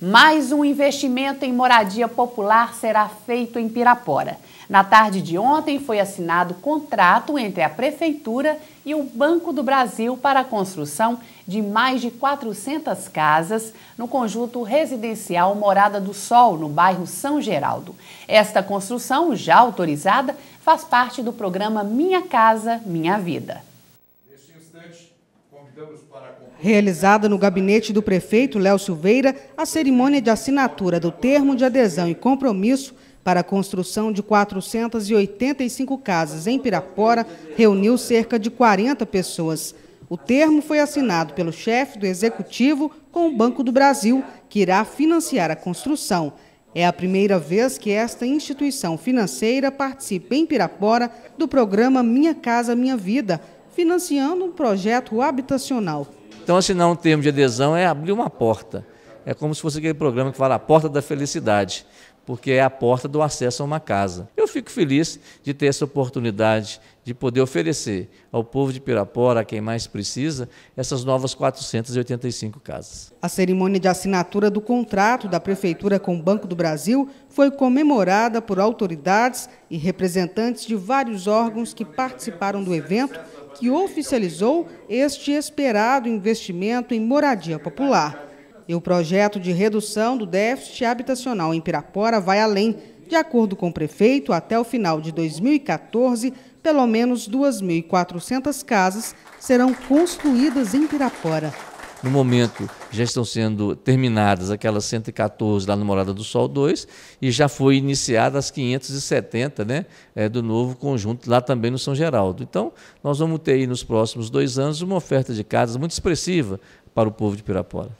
Mais um investimento em moradia popular será feito em Pirapora. Na tarde de ontem foi assinado contrato entre a Prefeitura e o Banco do Brasil para a construção de mais de 400 casas no conjunto residencial Morada do Sol, no bairro São Geraldo. Esta construção, já autorizada, faz parte do programa Minha Casa Minha Vida. Realizada no gabinete do prefeito Léo Silveira, a cerimônia de assinatura do termo de adesão e compromisso para a construção de 485 casas em Pirapora reuniu cerca de 40 pessoas. O termo foi assinado pelo chefe do executivo com o Banco do Brasil, que irá financiar a construção. É a primeira vez que esta instituição financeira participa em Pirapora do programa Minha Casa Minha Vida, financiando um projeto habitacional. Então, assinar um termo de adesão é abrir uma porta. É como se fosse aquele programa que fala a porta da felicidade, porque é a porta do acesso a uma casa. Eu fico feliz de ter essa oportunidade de poder oferecer ao povo de Pirapora, a quem mais precisa, essas novas 485 casas. A cerimônia de assinatura do contrato da Prefeitura com o Banco do Brasil foi comemorada por autoridades e representantes de vários órgãos que participaram do evento que oficializou este esperado investimento em moradia popular. E o projeto de redução do déficit habitacional em Pirapora vai além. De acordo com o prefeito, até o final de 2014, pelo menos 2.400 casas serão construídas em Pirapora. No momento, já estão sendo terminadas aquelas 114 lá no Morada do Sol 2 e já foi iniciada as 570 né, é, do novo conjunto lá também no São Geraldo. Então, nós vamos ter aí nos próximos dois anos uma oferta de casas muito expressiva para o povo de Pirapora.